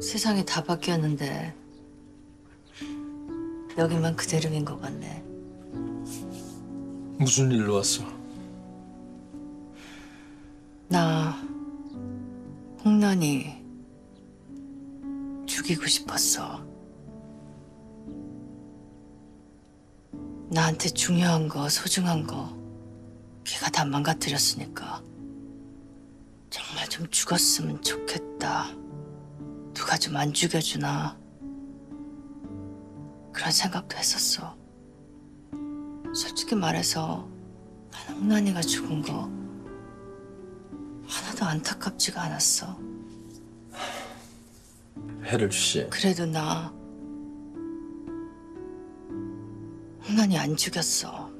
세상이 다 바뀌었는데 여기만 그대로인 것 같네. 무슨 일로 왔어? 나 홍련이 죽이고 싶었어. 나한테 중요한 거, 소중한 거, 걔가 다 망가뜨렸으니까. 정말 좀 죽었으면 좋겠다. 누가 좀 안 죽여주나. 그런 생각도 했었어. 솔직히 말해서 난 홍란이가 죽은 거 하나도 안타깝지가 않았어. 해를 씨. 그래도 나 홍란이 안 죽였어.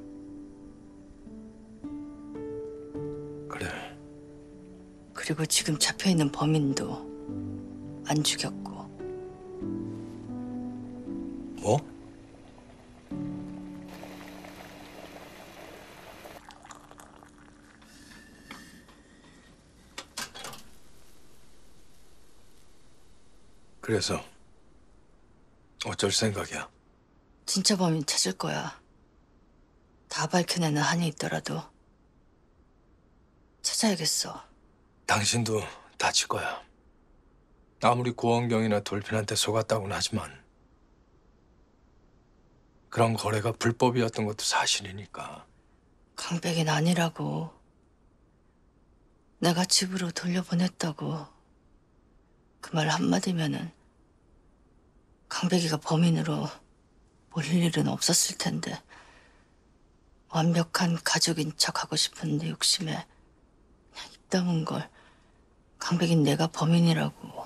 그래. 그리고 지금 잡혀 있는 범인도 안 죽였고. 뭐? 그래서 어쩔 생각이야? 진짜 범인 찾을 거야. 다 밝혀내는 한이 있더라도 찾아야겠어. 당신도 다칠 거야. 아무리 고원경이나 돌핀한테 속았다고는 하지만 그런 거래가 불법이었던 것도 사실이니까. 강백이는 아니라고. 내가 집으로 돌려보냈다고. 그 말 한마디면은 강백이가 범인으로 몰릴 일은 없었을 텐데. 완벽한 가족인 척하고 싶은 내 욕심에 그냥 입 다문 걸 강백인 내가 범인이라고.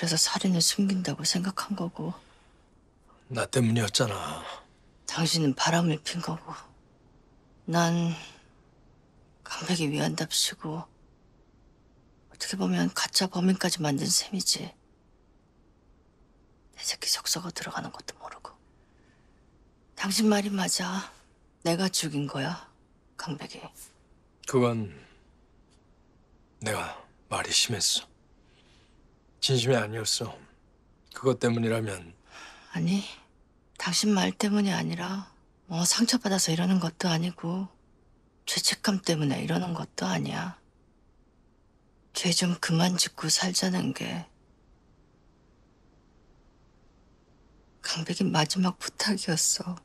그래서 살인을 숨긴다고 생각한 거고. 나 때문이었잖아. 당신은 바람을 핀 거고 난 강백이 위한답시고 어떻게 보면 가짜 범인까지 만든 셈이지 내 새끼 속 썩어 들어가는 것도 모르고 당신 말이 맞아 내가 죽인 거야 강백이 그건 내가 말이 심했어. 진심이 아니었어. 그것 때문이라면 아니 당신 말 때문이 아니라 뭐 상처받아서 이러는 것도 아니고 죄책감 때문에 이러는 것도 아니야. 죄 좀 그만 짓고 살자는 게 강백이 마지막 부탁이었어.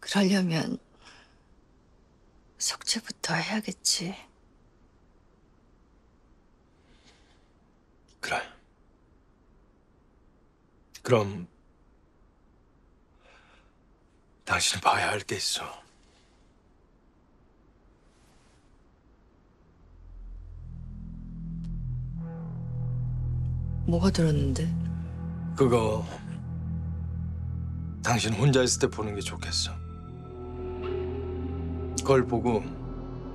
그러려면 속죄부터 해야겠지. 그래. 그럼 당신이 봐야 할 게 있어. 뭐가 들었는데? 그거 당신 혼자 있을 때 보는 게 좋겠어. 그걸 보고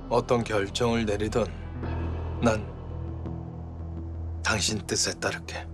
어떤 결정을 내리든 난 당신 뜻에 따를게.